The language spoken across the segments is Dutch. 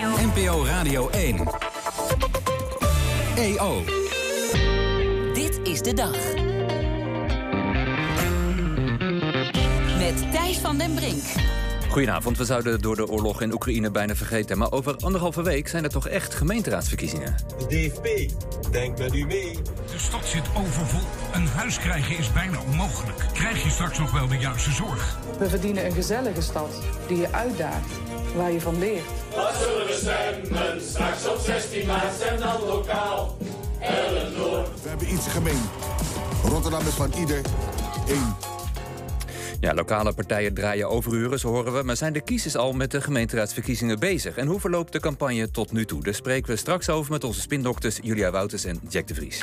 NPO Radio 1. EO. Dit is de dag. Met Thijs van den Brink. Goedenavond, we zouden door de oorlog in Oekraïne bijna vergeten. Maar over anderhalve week zijn er toch echt gemeenteraadsverkiezingen. De DFP denkt met u mee. De stad zit overvol. Een huis krijgen is bijna onmogelijk. Krijg je straks nog wel de juiste zorg? We verdienen een gezellige stad die je uitdaagt, waar je van leert. Stemmen? Straks op 16 maart stem dan lokaal. Eleanor. We hebben iets gemeen. Rotterdam is van ieder één. Ja, lokale partijen draaien overuren, zo horen we. Maar zijn de kiezers al met de gemeenteraadsverkiezingen bezig? En hoe verloopt de campagne tot nu toe? Daar spreken we straks over met onze spindokters Julia Wouters en Jack de Vries.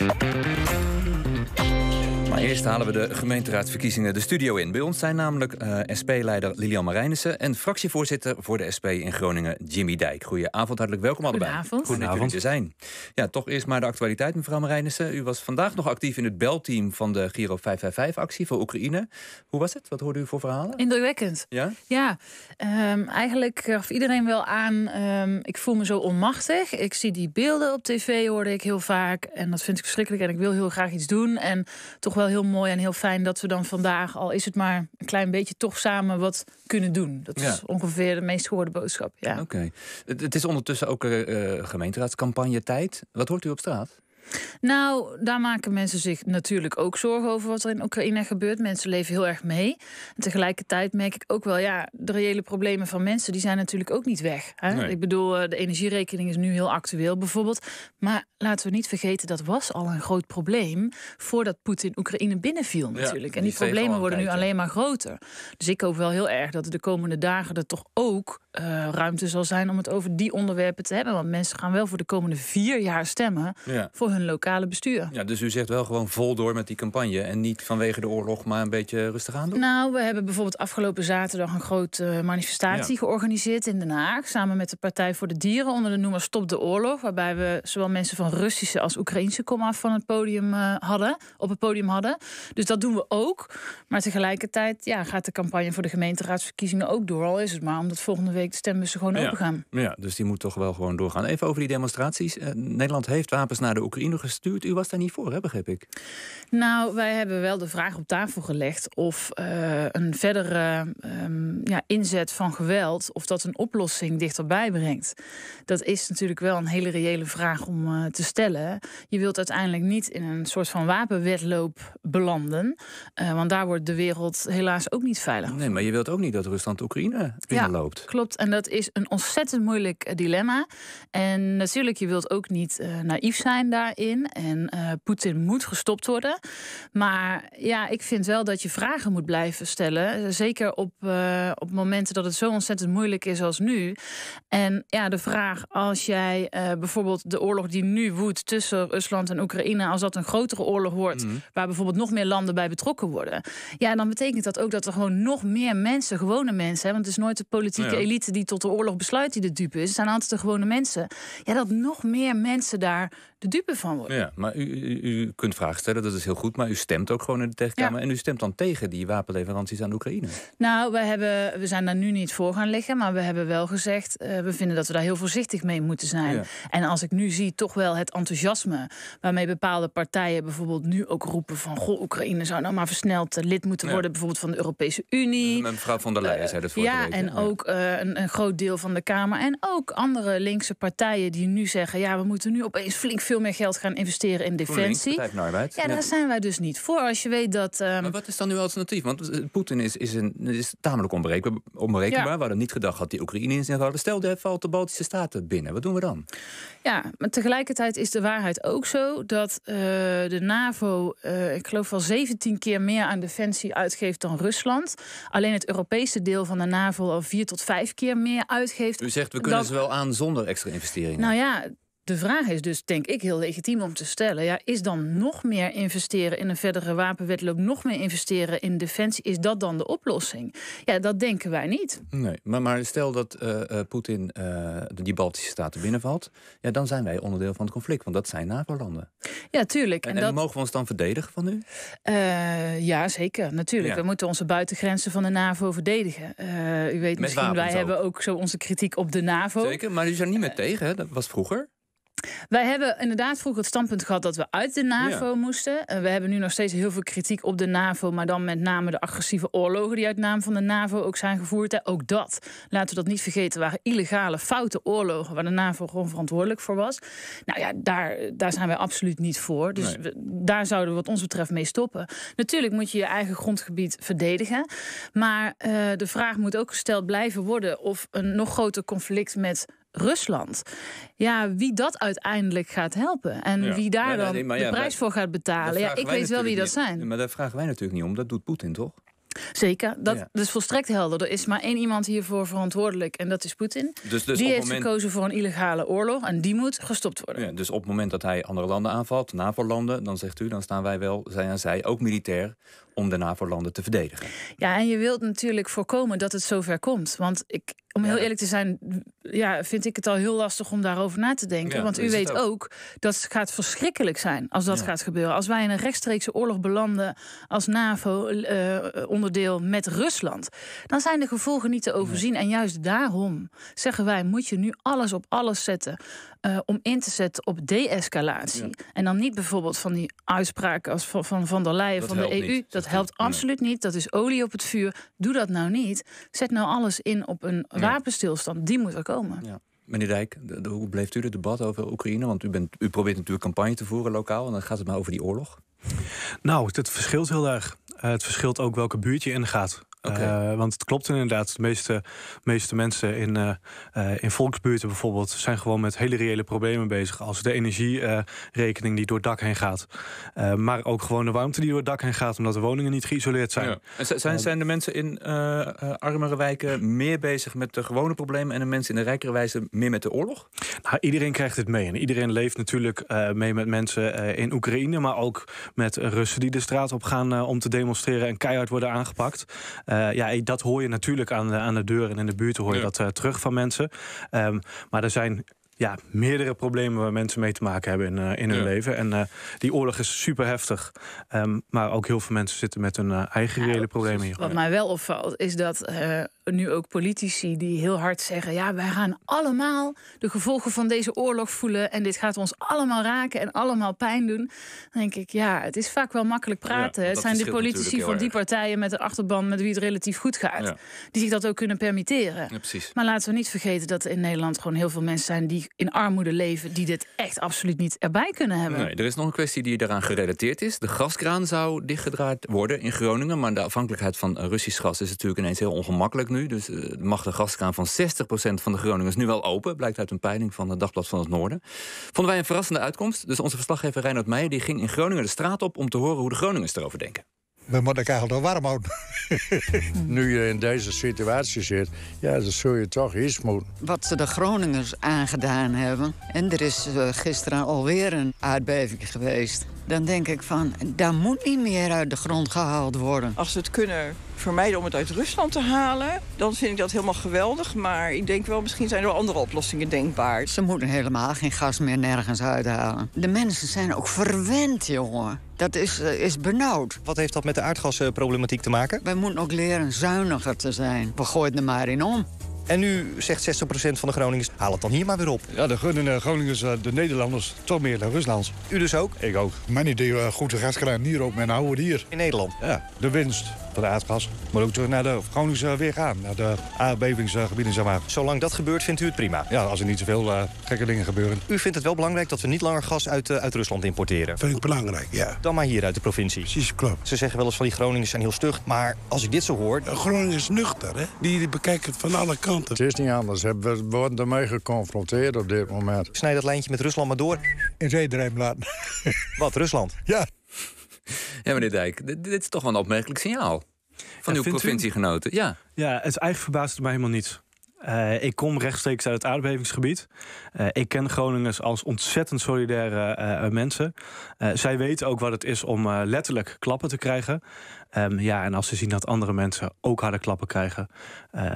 Maar eerst halen we de gemeenteraadsverkiezingen de studio in. Bij ons zijn namelijk eh, SP-leider Lilian Marijnissen... en fractievoorzitter voor de SP in Groningen, Jimmy Dijk. Goedenavond, hartelijk welkom allebei. Goedenavond. Goed dat jullie er zijn. Ja, toch eerst maar de actualiteit, mevrouw Marijnissen. U was vandaag nog actief in het belteam van de Giro 555-actie voor Oekraïne. Hoe was het? Wat hoorde u voor verhalen? Indrukwekkend. Ja? Ja, ehm, eigenlijk gaf iedereen wel aan, ehm, ik voel me zo onmachtig. Ik zie die beelden op tv, hoorde ik heel vaak. En dat vind ik verschrikkelijk en ik wil heel graag iets doen. En toch wel heel mooi en heel fijn dat we dan vandaag, al is het maar een klein beetje, toch samen wat kunnen doen. Dat Ja. is ongeveer de meest gehoorde boodschap. Ja. Oké. Het, het is ondertussen ook uh, gemeenteraadscampagne tijd. Wat hoort u op straat? Nou, daar maken mensen zich natuurlijk ook zorgen over wat er in Oekraïne gebeurt. Mensen leven heel erg mee. En tegelijkertijd merk ik ook wel, ja, de reële problemen van mensen, die zijn natuurlijk ook niet weg. Hè? Nee. Ik bedoel, eh, de energierekening is nu heel actueel bijvoorbeeld. Maar laten we niet vergeten, dat was al een groot probleem voordat Poetin Oekraïne binnenviel natuurlijk. en die problemen worden nu alleen maar groter. Dus ik hoop wel heel erg dat er de komende dagen er toch ook eh, ruimte zal zijn om het over die onderwerpen te hebben. Want mensen gaan wel voor de komende vier jaar stemmen Ja. voor hun lokale bestuur. Ja, dus u zegt wel gewoon vol door met die campagne. En niet vanwege de oorlog, maar een beetje rustig aan doen? Nou, we hebben bijvoorbeeld afgelopen zaterdag een grote manifestatie Ja. georganiseerd in Den Haag. Samen met de Partij voor de Dieren onder de noemer Stop de Oorlog. Waarbij we zowel mensen van Russische als Oekraïnse komaf van het podium eh, hadden, op het podium hadden. Dus dat doen we ook. Maar tegelijkertijd ja, gaat de campagne voor de gemeenteraadsverkiezingen ook door. Al is het maar omdat volgende week de stembussen gewoon open gaan. Ja, dus die moet toch wel gewoon doorgaan. Even over die demonstraties. Eh, Nederland heeft wapens naar de Oekraïne gestuurd. U was daar niet voor, hè, begreep ik? Nou, wij hebben wel de vraag op tafel gelegd of eh, een verdere ehm, ja, inzet van geweld, of dat een oplossing dichterbij brengt. Dat is natuurlijk wel een hele reële vraag om eh, te stellen. Je wilt uiteindelijk niet in een soort van wapenwedloop belanden, eh, want daar wordt de wereld helaas ook niet veilig. Nee, maar je wilt ook niet dat Rusland Oekraïne binnenloopt. Klopt, en dat is een ontzettend moeilijk dilemma. En natuurlijk, je wilt ook niet naïef zijn daarin. En eh, Poetin moet gestopt worden. Maar ja, ik vind wel dat je vragen moet blijven stellen. Zeker op, eh, op momenten dat het zo ontzettend moeilijk is als nu. En ja, de vraag als jij eh, bijvoorbeeld de oorlog die nu woedt tussen Rusland en Oekraïne, als dat een grotere oorlog wordt, waar bijvoorbeeld nog meer landen bij betrokken worden. Ja, dan betekent dat ook dat er gewoon nog meer mensen, gewone mensen, hè, want het is nooit de politieke Ja. elite die tot de oorlog besluit die de dupe is. Het zijn altijd de gewone mensen. Ja, dat nog meer mensen daar de dupe van worden. Ja, maar u, u, u kunt vragen stellen, dat is heel goed. Maar u stemt ook gewoon in de Kamer. En u stemt dan tegen die wapenleveranties aan Oekraïne. Nou, we, hebben, we zijn daar nu niet voor gaan liggen. Maar we hebben wel gezegd, eh, we vinden dat we daar heel voorzichtig mee moeten zijn. Ja. En als ik nu zie toch wel het enthousiasme waarmee bepaalde partijen bijvoorbeeld nu ook roepen van goh, Oekraïne zou nou maar versneld eh, lid moeten Ja. worden, bijvoorbeeld van de Europese Unie. Mevrouw von der Leyen zei dat vorige Ja, week. en ook een, een groot deel van de Kamer. En ook andere linkse partijen die nu zeggen: ja, we moeten nu opeens flink veel meer geld gaan investeren in defensie. Ja, daar zijn wij dus niet voor. Als je weet dat. ehm, Maar wat is dan uw alternatief? Want eh, Poetin is, is, een, is tamelijk onberekenbaar. onberekenbaar. Ja. We hadden niet gedacht dat die Oekraïne in zich hadden. Stel, er valt de Baltische Staten binnen. Wat doen we dan? Ja, maar tegelijkertijd is de waarheid ook zo dat eh, de NAVO, eh, ik geloof wel 17 keer meer aan defensie uitgeeft dan Rusland. Alleen het Europese deel van de NAVO al vier tot vijf keer meer uitgeeft. U zegt, we kunnen dan- ze wel aan zonder extra investeringen. Nou ja, de vraag is dus, denk ik, heel legitiem om te stellen. Ja, is dan nog meer investeren in een verdere wapenwetloop, nog meer investeren in defensie, is dat dan de oplossing? Ja, dat denken wij niet. Nee, maar, maar stel dat eh, eh, Poetin eh, die Baltische staten binnenvalt, ja, dan zijn wij onderdeel van het conflict, want dat zijn NAVO-landen. Ja, tuurlijk. En, en, mogen we ons dan verdedigen van u? ja, zeker, natuurlijk. We moeten onze buitengrenzen van de NAVO verdedigen. u weet misschien, wij hebben ook zo onze kritiek op de NAVO. Zeker, maar u zijn niet meer tegen, hè? dat was vroeger. Wij hebben inderdaad vroeger het standpunt gehad dat we uit de NAVO moesten. we hebben nu nog steeds heel veel kritiek op de NAVO, maar dan met name de agressieve oorlogen die uit naam van de NAVO ook zijn gevoerd. Ook dat, laten we dat niet vergeten, waren illegale, foute oorlogen waar de NAVO gewoon verantwoordelijk voor was. Nou ja, daar, daar zijn wij absoluut niet voor. Dus daar zouden we wat ons betreft mee stoppen. Natuurlijk moet je je eigen grondgebied verdedigen. Maar uh, de vraag moet ook gesteld blijven worden of een nog groter conflict met Rusland. Ja, wie dat uiteindelijk gaat helpen en wie daar dan de prijs voor gaat betalen. Ja, ik weet wel wie dat zijn. Maar daar vragen wij natuurlijk niet om. Dat doet Poetin toch? Zeker, dat, is volstrekt helder. Er is maar één iemand hiervoor verantwoordelijk en dat is Poetin. Dus, dus die heeft gekozen voor een illegale oorlog en die moet gestopt worden. Ja, dus op het moment dat hij andere landen aanvalt, NAVO-landen, dan zegt u, dan staan wij wel, zij en zij, ook militair om de NAVO-landen te verdedigen. Ja, en je wilt natuurlijk voorkomen dat het zover komt. Want ik, om heel eerlijk te zijn, ja, vind ik het al heel lastig om daarover na te denken. want u weet ook. dat het gaat verschrikkelijk zijn als dat gaat gebeuren. Als wij in een rechtstreekse oorlog belanden als NAVO-onderdeel eh, met Rusland, dan zijn de gevolgen niet te overzien. En juist daarom zeggen wij: moet je nu alles op alles zetten uh, om in te zetten op de-escalatie. En dan niet bijvoorbeeld van die uitspraken als van Van, van der Leyen van de EU. Dat, helpt absoluut niet. Dat is olie op het vuur. Doe dat nou niet. Zet nou alles in op een wapenstilstand. Die moet er komen. Ja. Meneer Dijk, hoe bleef u het debat over Oekraïne? Want u, bent, u probeert natuurlijk campagne te voeren lokaal. En dan gaat het maar over die oorlog. Nou, het verschilt heel erg. Uh, het verschilt ook welke buurt je ingaat. Uh, want het klopt inderdaad. De meeste, meeste mensen in, uh, in volksbuurten bijvoorbeeld zijn gewoon met hele reële problemen bezig. Als de energierekening die door het dak heen gaat. maar ook gewoon de warmte die door het dak heen gaat, omdat de woningen niet geïsoleerd zijn. Ja. En zijn, zijn de mensen in armere wijken meer bezig met de gewone problemen en de mensen in de rijkere wijze meer met de oorlog? Nou, iedereen krijgt het mee. En iedereen leeft natuurlijk mee met mensen in Oekraïne, maar ook met Russen die de straat op gaan om te demonstreren en keihard worden aangepakt. Uh, ja, dat hoor je natuurlijk aan de, aan de deur en in de buurt hoor je dat uh, terug van mensen. Um, maar er zijn ja, meerdere problemen waar mensen mee te maken hebben in, uh, in hun leven. En uh, die oorlog is super heftig. Um, maar ook heel veel mensen zitten met hun uh, eigen reële problemen hier. Wat mij wel opvalt, is dat nu ook politici die heel hard zeggen: ja, wij gaan allemaal de gevolgen van deze oorlog voelen. En dit gaat ons allemaal raken en allemaal pijn doen. Dan denk ik, ja, het is vaak wel makkelijk praten. het zijn de politici van die partijen met de achterban met wie het relatief goed gaat. Die zich dat ook kunnen permitteren. maar laten we niet vergeten dat er in Nederland gewoon heel veel mensen zijn die in armoede leven, die dit echt absoluut niet erbij kunnen hebben. Nee, er is nog een kwestie die daaraan gerelateerd is. De gaskraan zou dichtgedraaid worden in Groningen. Maar de afhankelijkheid van Russisch gas is natuurlijk ineens heel ongemakkelijk nu. Dus mag de gaskraan van 60% van de Groningers nu wel open. Blijkt uit een peiling van het Dagblad van het Noorden. Vonden wij een verrassende uitkomst. Dus onze verslaggever Reinhard Meijer die ging in Groningen de straat op om te horen hoe de Groningers erover denken. We moeten elkaar wel warm houden. nu je in deze situatie zit, ja, dan zul je toch iets moeten. Wat ze de Groningers aangedaan hebben... en er is uh, gisteren alweer een aardbeving geweest... dan denk ik van, daar moet niet meer uit de grond gehaald worden. Als ze het kunnen vermijden om het uit Rusland te halen... dan vind ik dat helemaal geweldig. Maar ik denk wel, misschien zijn er wel andere oplossingen denkbaar. Ze moeten helemaal geen gas meer nergens uithalen. De mensen zijn ook verwend, jongen. Dat is, uh, is benauwd. Wat heeft dat met de aardgasproblematiek te maken? Wij moeten ook leren zuiniger te zijn. We gooien er maar in om. En nu zegt 60% van de Groningers, haal het dan hier maar weer op. Ja, de gunnen Groningers, eh, de Nederlanders, toch meer dan Ruslands. U dus ook? Ik ook. Mijn idee, uh, goede gaskruin hier ook, men houden hier. In Nederland? Ja, de winst van de aardgas. Maar ook terug naar de Groningse weer gaan, naar de aardbevingsgebieden, zeg maar. Zolang dat gebeurt, vindt u het prima? Ja, als er niet zoveel uh, gekke dingen gebeuren. U vindt het wel belangrijk dat we niet langer gas uit, uh, uit Rusland importeren? Vind ik belangrijk, ja. Dan maar hier uit de provincie. Precies, klopt. Ze zeggen wel eens van die Groningers zijn heel stug, maar als ik dit zo hoor... Groningen is nuchter, hè? Die, die bekijken het van alle kanten. Het is niet anders. We worden ermee geconfronteerd op dit moment. Snijd dat lijntje met Rusland maar door. In zee drijven laten. Wat, Rusland? Ja. Ja, meneer Dijk, dit, dit is toch wel een opmerkelijk signaal van uw provinciegenoten. Ja. ja, het eigenlijk verbaast het mij helemaal niet. Uh, ik kom rechtstreeks uit het aardbevingsgebied. Uh, ik ken Groningers als ontzettend solidaire uh, mensen. zij weten ook wat het is om letterlijk klappen te krijgen. Um, ja, en als ze zien dat andere mensen ook harde klappen krijgen,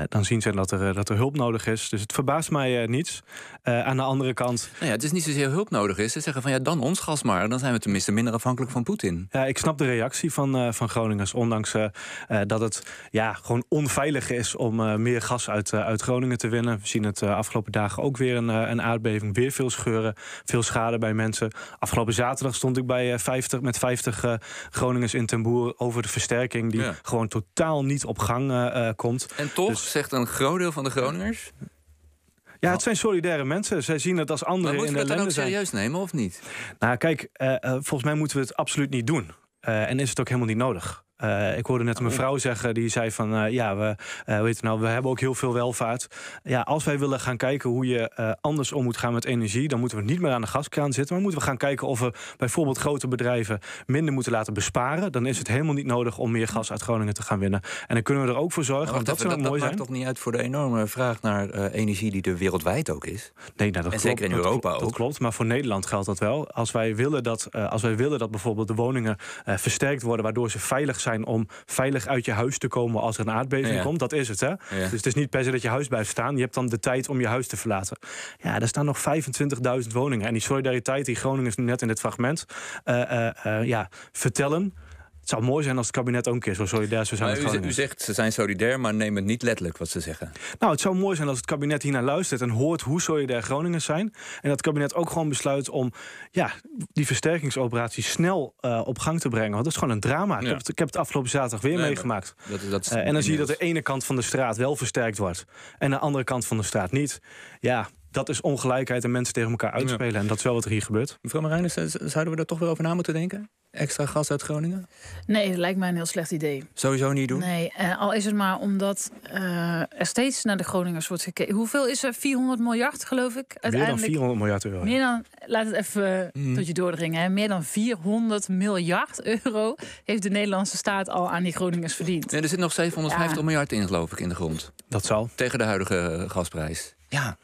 dan zien ze dat er, dat er hulp nodig is. Dus het verbaast mij niets. aan de andere kant. Nou ja, het is niet zozeer hulp nodig is. Ze zeggen van ja, dan ons gas maar. Dan zijn we tenminste minder afhankelijk van Poetin. Ja, ik snap de reactie van, van Groningers. Ondanks dat het ja, gewoon onveilig is om meer gas uit, uit Groningen te winnen. We zien het uh, afgelopen dagen ook weer een, uh, een, aardbeving. Weer veel scheuren, veel schade bij mensen. Afgelopen zaterdag stond ik bij uh, 50, met 50 Groningers in ten boer over de versterking... die Ja. gewoon totaal niet op gang eh, komt. En toch Dus- zegt een groot deel van de Groningers... Ja, het zijn solidaire mensen. Zij zien het als anderen in moeten we de het dan ook serieus nemen of niet? Nou, kijk, eh, eh, volgens mij moeten we het absoluut niet doen. Eh, en is het ook helemaal niet nodig. Eh, ik hoorde net een mevrouw zeggen, die zei van... eh, ja, we, eh, weet je nou, we hebben ook heel veel welvaart. Ja, als wij willen gaan kijken hoe je eh, anders om moet gaan met energie... dan moeten we niet meer aan de gaskraan zitten... maar moeten we gaan kijken of we bijvoorbeeld grote bedrijven... minder moeten laten besparen. Dan is het helemaal niet nodig om meer gas uit Groningen te gaan winnen. En dan kunnen we er ook voor zorgen, want dat zou mooi dat zijn. maakt toch niet uit voor de enorme vraag naar eh, energie... die er wereldwijd ook is? Nee, nou, dat en klopt, zeker in dat Europa klopt, Dat ook. klopt, maar voor Nederland geldt dat wel. Als wij willen dat, eh, als wij willen dat bijvoorbeeld de woningen eh, versterkt worden... waardoor ze veilig zijn om veilig uit je huis te komen als er een aardbeving Ja. komt, dat is het. Hè? Dus het is niet per se dat je huis blijft staan. Je hebt dan de tijd om je huis te verlaten. Ja, er staan nog 25.000 woningen. En die solidariteit die Groningers nu net in dit fragment eh, eh, eh, ja, vertellen... Het zou mooi zijn als het kabinet ook een keer zo solidair zou zijn Maar met u, zegt ze zijn solidair, maar neem het niet letterlijk wat ze zeggen. Nou, het zou mooi zijn als het kabinet hiernaar luistert en hoort hoe solidair Groningers zijn. En dat het kabinet ook gewoon besluit om ja, die versterkingsoperatie snel eh, op gang te brengen. Want dat is gewoon een drama. Ik, heb het, ik heb het afgelopen zaterdag weer Nee, meegemaakt. dat- dat is Eh, en dan zie je dat de ene kant van de straat wel versterkt wordt en de andere kant van de straat niet. Ja, dat is ongelijkheid en mensen tegen elkaar uitspelen. En dat is wel wat er hier gebeurt. Mevrouw Marijnus, z- zouden we daar toch weer over na moeten denken? Extra gas uit Groningen? Nee, dat lijkt mij een heel slecht idee. Sowieso niet doen? Nee, eh, al is het maar omdat eh, er steeds naar de Groningers wordt gekeken. Hoeveel is er? 400 miljard, geloof ik? Meer dan Uiteindelijk. 400 miljard euro. Meer dan, laat het even Mm. tot je doordringen. Hè. Meer dan 400 miljard euro heeft de Nederlandse staat al aan die Groningers verdiend. Nee, er zit nog 750 Ja. miljard in, geloof ik, in de grond. Dat zal. Tegen de huidige eh, gasprijs. Ja,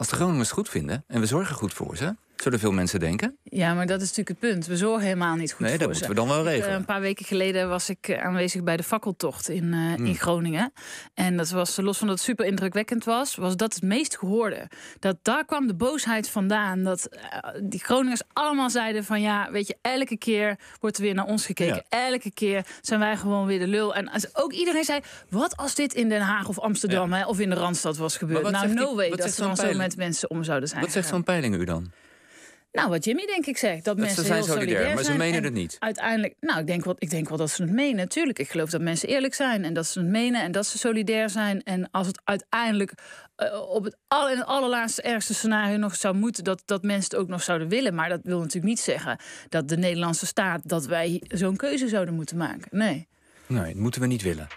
als de Groningers goed vinden en we zorgen goed voor ze... zullen veel mensen denken. Ja, maar dat is natuurlijk het punt. We zorgen helemaal niet goed Nee, voor dat ze. moeten we dan wel Ik, eh, regelen. een paar weken geleden was ik eh, aanwezig bij de fakkeltocht in, eh, Hmm. in Groningen. En dat was, los van dat het super indrukwekkend was, was dat het meest gehoorde. Dat daar kwam de boosheid vandaan. Dat die Groningers allemaal zeiden van ja, weet je, elke keer wordt er weer naar ons gekeken. Elke keer zijn wij gewoon weer de lul. En als ook iedereen zei, wat als dit in Den Haag of Amsterdam hè, of in de Randstad was gebeurd? Nou, no die- way dat ze dan zo met mensen om zouden zijn. Wat zegt zo'n peiling u dan? Nou, wat Jimmy denk ik zegt. Dat, Dat mensen ze zijn heel solidair, solidair maar ze zijn menen en het niet. Uiteindelijk, nou, ik denk, wel, ik denk wel dat ze het menen. Natuurlijk, ik geloof dat mensen eerlijk zijn en dat ze het menen en dat ze solidair zijn. En als het uiteindelijk eh, op het, al, in het allerlaatste ergste scenario nog zou moeten, dat, dat mensen het ook nog zouden willen. Maar dat wil natuurlijk niet zeggen dat de Nederlandse staat, dat wij zo'n keuze zouden moeten maken. Nee. Nee, dat moeten we niet willen.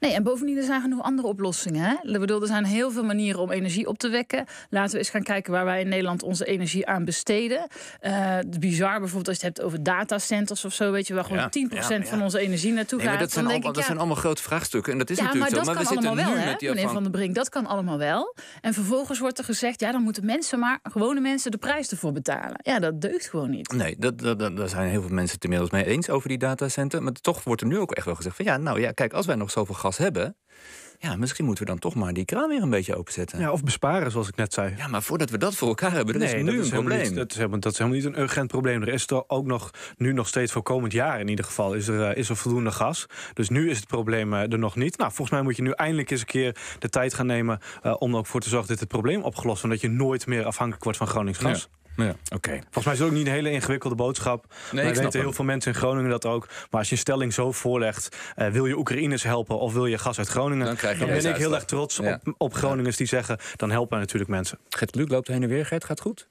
Nee, en bovendien er zijn genoeg andere oplossingen. Hè? Ik bedoel, er zijn heel veel manieren om energie op te wekken. Laten we eens gaan kijken waar wij in Nederland onze energie aan besteden. Is bizar bijvoorbeeld als je het hebt over datacenters of zo, weet je wel, gewoon Ja, 10% ja, van onze energie naartoe Nee, gaat. maar dat zijn, allemaal, dat zijn grote vraagstukken. En dat is maar natuurlijk dat zo. Maar kan we zitten allemaal nu wel, hè, met die meneer Van der Brink. Dat kan allemaal wel. En vervolgens wordt er gezegd, ja, dan moeten mensen maar, gewone mensen, de prijs ervoor betalen. Ja, dat deugt gewoon niet. Nee, dat, dat, dat, daar zijn heel veel mensen het inmiddels mee eens over die datacenter. Maar toch wordt er nu ook echt wel gezegd van ja, nou ja, kijk, als wij nog zoveel gas hebben. Ja, misschien moeten we dan toch maar die kraan weer een beetje openzetten. Ja, of besparen, zoals ik net zei. Ja, maar voordat we dat voor elkaar hebben, dan is het nu een helemaal probleem. Niet, dat, is helemaal, dat is helemaal niet een urgent probleem. Er is er ook nog, nu nog steeds voor komend jaar in ieder geval, is er, eh, is er voldoende gas. Dus nu is het probleem eh, er nog niet. Nou, volgens mij moet je nu eindelijk eens een keer de tijd gaan nemen eh, om er ook voor te zorgen dat het probleem opgelost wordt. Dat je nooit meer afhankelijk wordt van Gronings gas. Ja, oké. Volgens mij is het ook niet een hele ingewikkelde boodschap. ik Wij snap weten hem. heel veel mensen in Groningen dat ook. Maar als je een stelling zo voorlegt, eh, wil je Oekraïners helpen of wil je gas uit Groningen? Dan krijg je ben deze ik heel erg trots Ja. op, op Groningers die zeggen, dan helpen wij natuurlijk mensen. Gert Luc loopt heen en weer. Gert, gaat goed?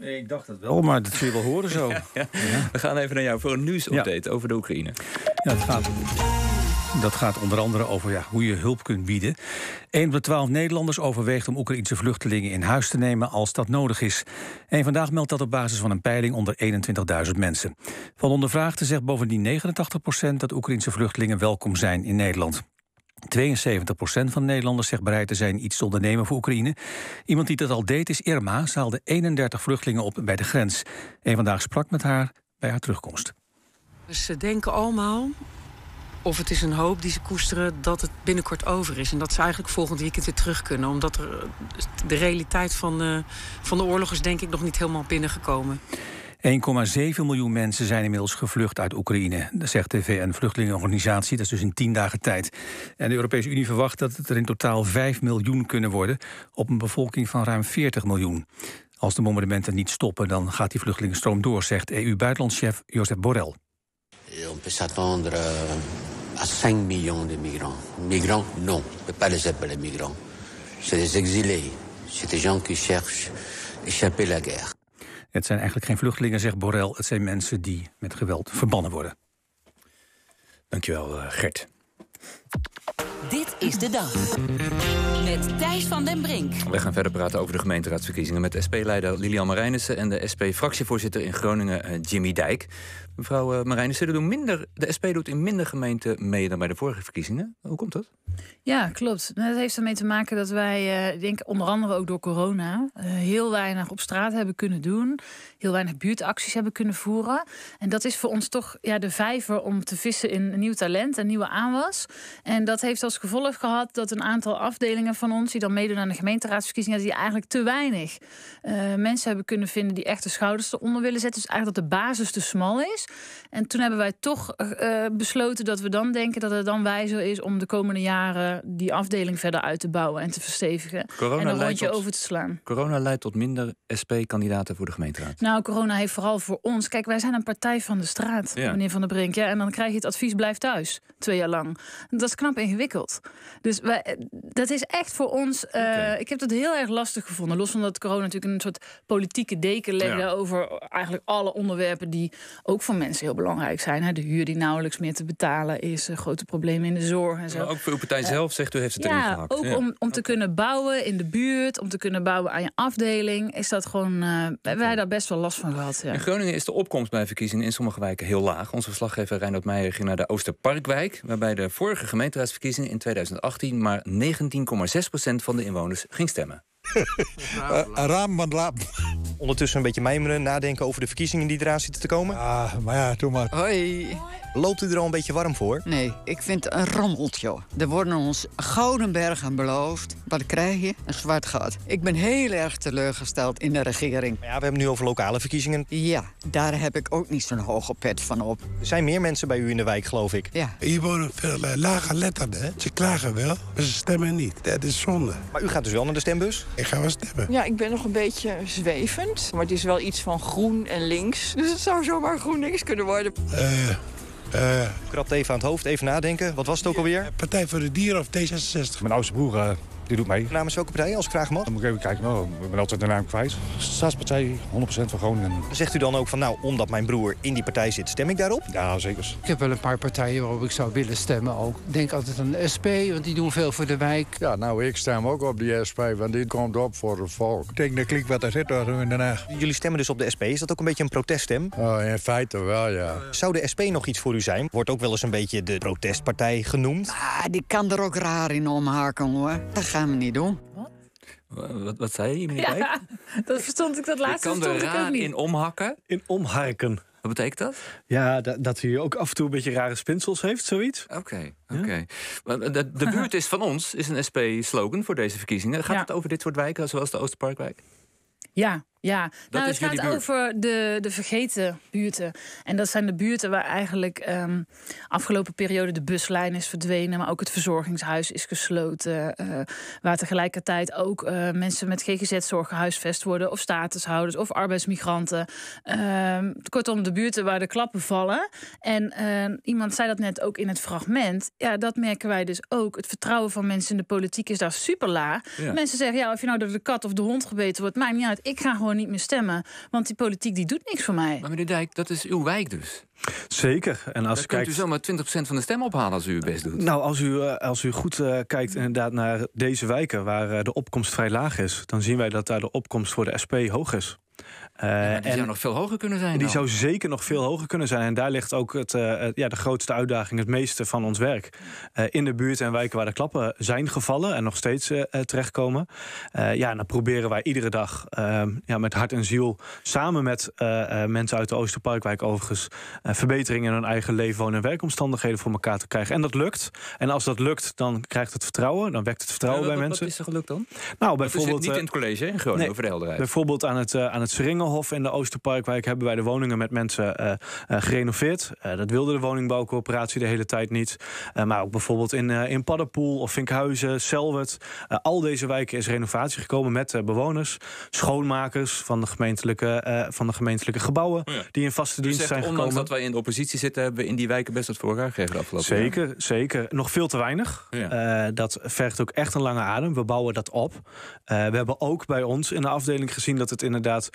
Ik dacht het wel, maar dat zul je wel horen zo. Ja, We gaan even naar jou voor een nieuwsupdate over de Oekraïne. Ja, het gaat, dat gaat onder andere over ja, hoe je hulp kunt bieden. Een op de twaalf Nederlanders overweegt om Oekraïnse vluchtelingen in huis te nemen als dat nodig is. En vandaag meldt dat op basis van een peiling onder 21.000 mensen. Van ondervraagden zegt bovendien 89% dat Oekraïnse vluchtelingen welkom zijn in Nederland. 72% van de Nederlanders zegt bereid te zijn iets te ondernemen voor Oekraïne. Iemand die dat al deed is Irma. Ze haalde 31 vluchtelingen op bij de grens. Een vandaag sprak met haar bij haar terugkomst. Dus ze denken allemaal, of het is een hoop die ze koesteren, dat het binnenkort over is. En dat ze eigenlijk volgend weekend weer terug kunnen. Omdat er, de realiteit van, uh, van de oorlog is denk ik nog niet helemaal binnengekomen. 1,7 miljoen mensen zijn inmiddels gevlucht uit Oekraïne. Zegt de VN-vluchtelingenorganisatie. Dat is dus in tien dagen tijd. En de Europese Unie verwacht dat het er in totaal 5 miljoen kunnen worden... op een bevolking van ruim 40 miljoen. Als de bombardementen niet stoppen, dan gaat die vluchtelingenstroom door... zegt EU-buitenlandschef Josep Borrell. On peut s'attendre à 5 millions de migrants. Migrants, non. On ne peut pas les appeler migrants. C'est des exilés. C'est des gens qui cherchent échapper la guerre. Het zijn eigenlijk geen vluchtelingen, zegt Borrell. Het zijn mensen die met geweld verbannen worden. Dankjewel, Gert. Dit is de dag. Met Thijs van den Brink. We gaan verder praten over de gemeenteraadsverkiezingen... met SP-leider Lilian Marijnissen en de SP-fractievoorzitter in Groningen, eh, Jimmy Dijk. Mevrouw uh, Marijnissen, doen minder, de SP doet in minder gemeenten mee dan bij de vorige verkiezingen. Hoe komt dat? Ja, klopt. Dat heeft ermee te maken dat wij, uh, denk onder andere ook door corona... heel weinig op straat hebben kunnen doen. Heel weinig buurtacties hebben kunnen voeren. En dat is voor ons toch ja, de vijver om te vissen in een nieuw talent en nieuwe aanwas. En dat heeft als gevolg gehad dat een aantal afdelingen van ons... die dan meedoen aan de gemeenteraadsverkiezingen... die eigenlijk te weinig uh, mensen hebben kunnen vinden... die echt de schouders eronder willen zetten. Dus eigenlijk dat de basis te smal is. En toen hebben wij toch uh, besloten dat we dan denken... dat het dan wijzer is om de komende jaren... die afdeling verder uit te bouwen en te verstevigen. Corona en een rondje tot, over te slaan. Corona leidt tot minder SP-kandidaten voor de gemeenteraad. Nou, corona heeft vooral voor ons... Kijk, wij zijn een partij van de straat, ja. meneer Van der Brink. Ja, en dan krijg je het advies blijf thuis, twee jaar lang. Dat is knap ingewikkeld. Dus wij, dat is echt voor ons. Uh, okay. Ik heb dat heel erg lastig gevonden. Los van dat corona natuurlijk een soort politieke deken legde ja. over eigenlijk alle onderwerpen die ook voor mensen heel belangrijk zijn. Hè. De huur die nauwelijks meer te betalen is, uh, grote problemen in de zorg en zo. Maar ook voor uw partij zelf zegt u heeft het erin ja, gehakt. Ook ja, om, om okay. te kunnen bouwen in de buurt, om te kunnen bouwen aan je afdeling, is dat gewoon. Uh, okay. Wij daar best wel last van gehad. Ja. In Groningen is de opkomst bij verkiezingen in sommige wijken heel laag. Onze verslaggever Reinhard Meijer ging naar de Oosterparkwijk, waarbij de vorige gemeenteraadsverkiezingen in 2018 maar 19,6% van de inwoners ging stemmen. uh, een raam van. Ondertussen een beetje mijmeren, nadenken over de verkiezingen die eraan zitten te komen. Ah, maar ja, doe maar. Hoi. Loopt u er al een beetje warm voor? Nee, ik vind het een rommeltje. Er worden ons gouden bergen beloofd. Wat krijg je? Een zwart gat. Ik ben heel erg teleurgesteld in de regering. Ja, we hebben nu over lokale verkiezingen. Ja, daar heb ik ook niet zo'n hoge pet van op. Er zijn meer mensen bij u in de wijk, geloof ik. Ja. Hier wonen veel uh, lage letterden. Ze klagen wel, maar ze stemmen niet. Dat is zonde. Maar u gaat dus wel naar de stembus? Ik ga wel stemmen. Ja, ik ben nog een beetje zwevend. Maar het is wel iets van groen en links. Dus het zou zomaar GroenLinks kunnen worden. Uh, uh, Krapt even aan het hoofd, even nadenken. Wat was het ook alweer? Partij voor de Dieren of D66? Mijn oudste broer uh, die doet mee. Namens welke partij, als ik vraag mag? Dan moet ik even kijken. Nou, ik ben altijd de naam kwijt. Staatspartij, 100% van Groningen. Zegt u dan ook van, nou, omdat mijn broer in die partij zit, stem ik daarop? Ja, zeker. Ik heb wel een paar partijen waarop ik zou willen stemmen ook. Ik denk altijd aan de SP, want die doen veel voor de wijk. Ja, nou, ik stem ook op die SP, want die komt op voor het volk. Ik denk, dat klinkt wat er zit door in Den Haag. Jullie stemmen dus op de SP. Is dat ook een beetje een proteststem? Oh, in feite wel, ja. Zou de SP nog iets voor u zijn? Wordt ook wel eens een beetje de protestpartij genoemd. Ah, die kan er ook raar in omhaken, hoor. Dat gaan we niet doen. Wat, wat zei je, meneer ja, dat verstond ik dat laatste. Je kan raar in omhakken? In omharken. Wat betekent dat? Ja, dat, dat hij ook af en toe een beetje rare spinsels heeft, zoiets. Oké, okay, oké. Okay. Ja? De, de buurt is van ons, is een SP-slogan voor deze verkiezingen. Gaat ja. het over dit soort wijken, zoals de Oosterparkwijk? Ja, ja, nou, het gaat over de, de vergeten buurten. En dat zijn de buurten waar eigenlijk um, afgelopen periode de buslijn is verdwenen, maar ook het verzorgingshuis is gesloten. Uh, waar tegelijkertijd ook uh, mensen met GGZ-zorg gehuisvest worden, of statushouders of arbeidsmigranten. Uh, kortom, de buurten waar de klappen vallen. En ehm, iemand zei dat net ook in het fragment. Ja, dat merken wij dus ook. Het vertrouwen van mensen in de politiek is daar super laag. Ja. Mensen zeggen, ja, of je nou door de kat of de hond gebeten wordt, maakt niet uit. Ik ga gewoon niet meer stemmen. Want die politiek die doet niks voor mij. Maar meneer Dijk, dat is uw wijk dus. Zeker. En als Dan u kijkt... kunt u zomaar 20% van de stem ophalen als u uw best doet. Nou, als u, uh, als u goed uh, kijkt inderdaad naar deze wijken... waar uh, de opkomst vrij laag is... dan zien wij dat daar de opkomst voor de SP hoog is. Ja, die zou nog veel hoger kunnen zijn. Die dan. zou zeker nog veel hoger kunnen zijn. En daar ligt ook het, eh, ja, de grootste uitdaging, het meeste van ons werk. Eh, in de buurt en wijken waar de klappen zijn gevallen en nog steeds eh, eh, terechtkomen. Eh, ja, en dan proberen wij iedere dag eh, ja, met hart en ziel, samen met eh, eh, mensen uit de Oosterparkwijk overigens, eh, verbeteringen in hun eigen leven, wonen en werkomstandigheden voor elkaar te krijgen. En dat lukt. En als dat lukt, dan krijgt het vertrouwen, dan wekt het vertrouwen Ja, bij wat, mensen. Wat is er gelukt dan? Nou, bijvoorbeeld. niet eh, in het college hè, in Groningen, nee, over de helderheid. Bijvoorbeeld aan het, eh, aan het Seringelhof in de Oosterparkwijk hebben wij de woningen met mensen eh, eh, gerenoveerd. Eh, dat wilde de woningbouwcoöperatie de hele tijd niet. Maar ook bijvoorbeeld in, in Paddenpoel of Vinkhuizen, Selwert. Al deze wijken is renovatie gekomen met bewoners, schoonmakers van de gemeentelijke, van de gemeentelijke gebouwen die in vaste U dienst zegt, zijn ondanks gekomen. dat wij in de oppositie zitten, hebben we in die wijken best wat voor elkaar gegeven de afgelopen. Zeker, zeker. Nog veel te weinig. Dat vergt ook echt een lange adem. We bouwen dat op. We hebben ook bij ons in de afdeling gezien dat het inderdaad,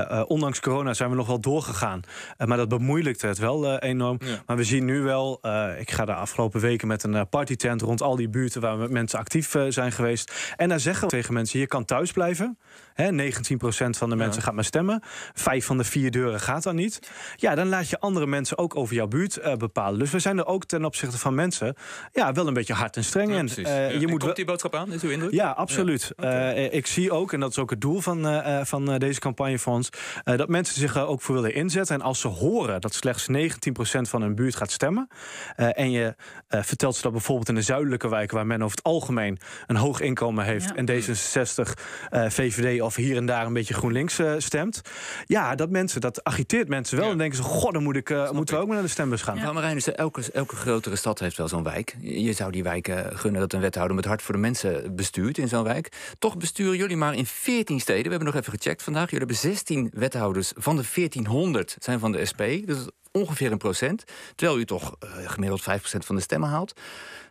eh, ondanks corona, zijn we nog wel doorgegaan. Eh, maar dat bemoeilijkte het wel eh, enorm. Maar we zien nu wel, eh, ik ga de afgelopen weken met een eh, partytent rond al die buurten waar we met mensen actief eh, zijn geweest. En daar zeggen we tegen mensen: je kan thuis blijven. Hè, 19% van de mensen gaat maar stemmen. Vijf van de vier deuren gaat dan niet. Ja, dan laat je andere mensen ook over jouw buurt eh, bepalen. Dus we zijn er ook ten opzichte van mensen ja, wel een beetje hard en streng in. Precies. Eh, Ja. je En moet Komt die boodschap aan, is uw indruk? ja, absoluut. Eh, ik zie ook, en dat is ook het doel van, van eh, deze campagne van ons... eh, dat mensen zich er ook voor willen inzetten. En als ze horen dat slechts 19% van hun buurt gaat stemmen... eh, en je eh, vertelt ze dat bijvoorbeeld in de zuidelijke wijken... waar men over het algemeen een hoog inkomen heeft... Ja. en D66, eh, VVD of hier en daar een beetje GroenLinks eh, stemt... ja, dat mensen, dat agiteert mensen wel. En denken ze, god, dan moet ik, eh, moeten we ook maar naar de stembus gaan. Ja. Marijn, dus elke, elke grotere stad heeft wel zo'n wijk. Je zou die wijken gunnen dat een wethouder met hart voor de mensen bestuurt in zo'n wijk. Toch besturen jullie maar in 14 steden. We hebben nog even gecheckt vandaag. Jullie hebben 16 wethouders van de 1400 zijn van de SP. Dus ongeveer een procent. Terwijl u toch eh, gemiddeld 5% van de stemmen haalt.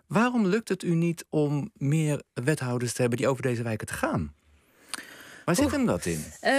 Waarom lukt het u niet om meer wethouders te hebben die over deze wijken te gaan? Waar zit hem dat in? Eh,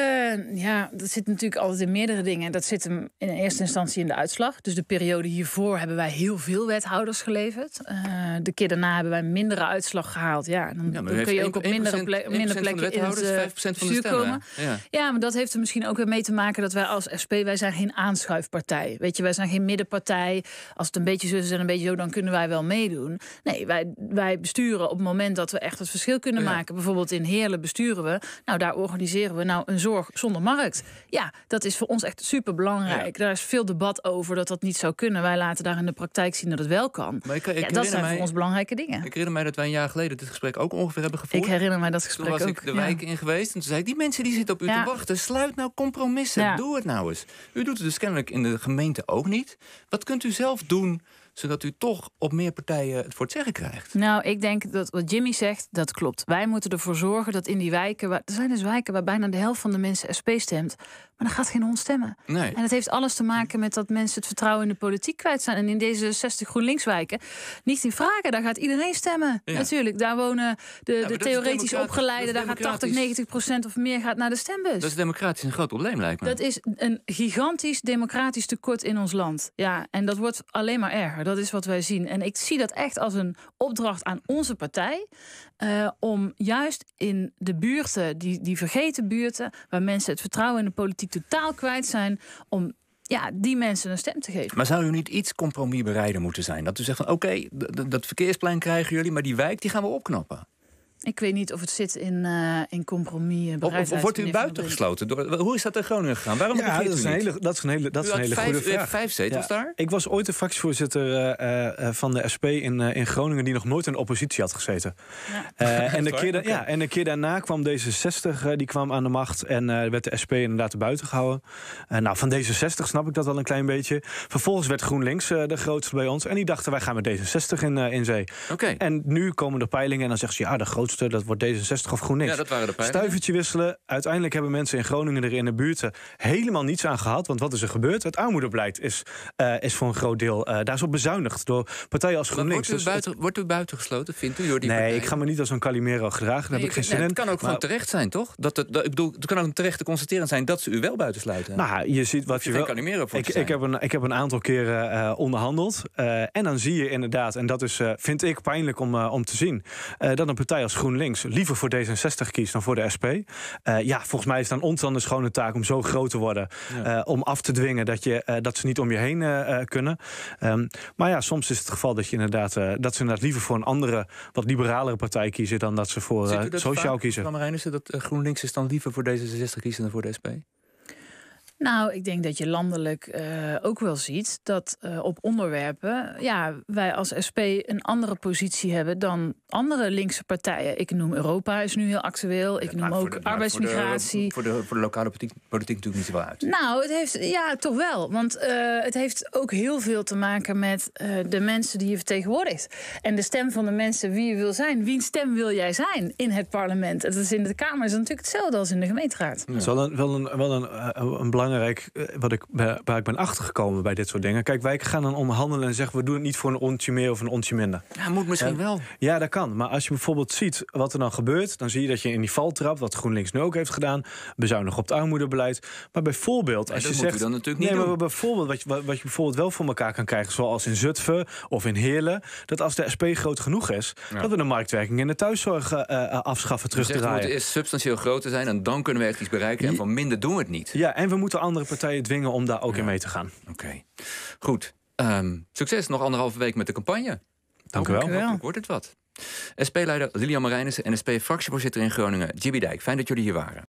ja, dat zit natuurlijk altijd in meerdere dingen. Dat zit hem in eerste instantie in de uitslag. Dus de periode hiervoor hebben wij heel veel wethouders geleverd. Eh, de keer daarna hebben wij mindere uitslag gehaald. Ja, dan, Ja, kun je 1%, ook op mindere, plek, 1% minder plekken in het wethouders, eh, 5% van de bestuur stemmen. komen. Ja. Ja, maar dat heeft er misschien ook weer mee te maken dat wij als SP, wij zijn geen aanschuifpartij. Weet je, wij zijn geen middenpartij. Als het een beetje zo is en een beetje zo, dan kunnen wij wel meedoen. Nee, wij, wij besturen op het moment dat we echt het verschil kunnen Ja. maken. Bijvoorbeeld in Heerlen besturen we. Nou, daar organiseren we nou een zorg zonder markt. Ja, dat is voor ons echt super belangrijk. Daar is veel debat over dat dat niet zou kunnen. Wij laten daar in de praktijk zien dat het wel kan. Maar ik- ik ja, dat zijn mij- voor ons belangrijke dingen. Ik herinner mij dat wij een jaar geleden dit gesprek ook ongeveer hebben gevoerd. Ik herinner mij dat Toen gesprek was ook. ik de ja. wijk in geweest en toen zei ik... die mensen die zitten op u Ja. te wachten, sluit nou compromissen. Ja. Doe het nou eens. U doet het dus kennelijk in de gemeente ook niet. Wat kunt u zelf doen zodat u toch op meer partijen het voor het zeggen krijgt? Nou, ik denk dat wat Jimmy zegt, dat klopt. Wij moeten ervoor zorgen dat in die wijken... Waar, er zijn dus wijken waar bijna de helft van de mensen SP stemt... maar er gaat geen hond stemmen. Nee. En het heeft alles te maken met dat mensen het vertrouwen in de politiek kwijt zijn. En in deze 60 GroenLinks-wijken, niet in vragen, daar gaat iedereen stemmen. Ja. Natuurlijk, daar wonen de, de dat is theoretisch opgeleiden... dat daar gaat 80, 90 procent of meer gaat naar de stembus. Dat is democratisch een groot probleem, lijkt me. Dat is een gigantisch democratisch tekort in ons land. Ja, en dat wordt alleen maar erger. Dat is wat wij zien. En ik zie dat echt als een opdracht aan onze partij. eh, om juist in de buurten, die, die vergeten buurten, waar mensen het vertrouwen in de politiek totaal kwijt zijn, om ja, die mensen een stem te geven. Maar zou u niet iets compromisbereider moeten zijn? Dat u zegt van oké, dat verkeersplein krijgen jullie... maar die wijk die gaan we opknappen. Ik weet niet of het zit in, eh in compromis. Of, of wordt u buitengesloten? Door, hoe is dat in Groningen gegaan? Waarom Ja, dat is een niet? hele, dat is een hele, dat is een hele vijf- goede vraag. vijf zetels daar? Ik was ooit de fractievoorzitter eh, eh, van de SP in, eh, in Groningen... die nog nooit in oppositie had gezeten. Eh, en, de keer da- ja, en de keer daarna kwam D66 eh, die kwam aan de macht... en eh, werd de SP inderdaad er buiten gehouden. Eh, nou, van D66 snap ik dat al een klein beetje. Vervolgens werd GroenLinks eh, de grootste bij ons... en die dachten, wij gaan met D66 in, eh, in zee. Oké. En nu komen de peilingen en dan zeggen ze... ja, de grootste, dat wordt D66 of GroenLinks. Ja, dat waren de peilingen. Stuivertje wisselen. Uiteindelijk hebben mensen in Groningen er in de buurten helemaal niets aan gehad. Want wat is er gebeurd? Het armoedebeleid is, eh, is voor een groot deel eh, daar is op bezuinigd door partijen als GroenLinks. Wordt u, Dus het- buiten, wordt u buitengesloten, vindt u, door die nee, partijen? ik ga me niet als een Calimero gedragen. Daar Nee, heb ik geen zin nee. Het kan ook gewoon Maar- terecht zijn, toch? Dat het, dat, ik bedoel, het kan ook een terechte constateren zijn dat ze u wel buitensluiten. Nou, je ziet wat je wel. Calimero voor Ik, te ik, heb een, ik heb een aantal keren eh, onderhandeld. eh, en dan zie je inderdaad, en dat is, eh, vind ik pijnlijk om, eh, om te zien, eh, dat een partij als GroenLinks liever voor D66 kiest dan voor de SP. Uh, ja, volgens mij is het aan ons dan de schone taak om zo groot te worden. Ja. om af te dwingen dat, je, dat ze niet om je heen kunnen. Um, maar ja, soms is het geval dat, je inderdaad, dat ze inderdaad liever voor een andere, wat liberalere partij kiezen dan dat ze voor sociaal kiezen. Van Marijnissen dat GroenLinks is dan liever voor D66 kiezen dan voor de SP? Nou, ik denk dat je landelijk uh, ook wel ziet dat uh, op onderwerpen ja, wij als SP een andere positie hebben dan andere linkse partijen. Ik noem Europa is nu heel actueel. Ik noem ook de, arbeidsmigratie. Voor de, voor de, voor de lokale politiek, politiek natuurlijk niet zoveel uit. Nou, het heeft ja toch wel. Want uh, het heeft ook heel veel te maken met de mensen die je vertegenwoordigt. En de stem van de mensen wie je wil zijn. Wiens stem wil jij zijn in het parlement? Het is in de Kamer is natuurlijk hetzelfde als in de gemeenteraad. Ja. Het is wel een, wel een, wel een, een belangrijk belangrijk eh, wat ik, waar ik ben achtergekomen bij dit soort dingen. Kijk, wij gaan dan onderhandelen en zeggen we doen het niet voor een ontje meer of een ontje minder. Ja, moet misschien wel. Ja, dat kan. Maar als je bijvoorbeeld ziet wat er dan gebeurt, dan zie je dat je in die val trapt, wat GroenLinks nu ook heeft gedaan, bezuinigen op het armoedebeleid. Maar bijvoorbeeld, als ja, je zegt. dan natuurlijk niet nee, doen. maar bijvoorbeeld, wat je, wat je bijvoorbeeld wel voor elkaar kan krijgen, zoals in Zutphen of in Heerlen, dat als de SP groot genoeg is, ja. dat we de marktwerking in de thuiszorg uh, afschaffen terug te draaien. We moeten eerst substantieel groter zijn en dan kunnen we echt iets bereiken. En van minder doen we het niet. Ja, en we moeten andere partijen dwingen om daar ook ja. in mee te gaan. Oké, okay. goed. Um, succes nog anderhalve week met de campagne. Dank u wel. Hopelijk wordt het wat. SP-leider Lilian Marijnissen en SP-fractievoorzitter in Groningen, Jibby Dijk. Fijn dat jullie hier waren.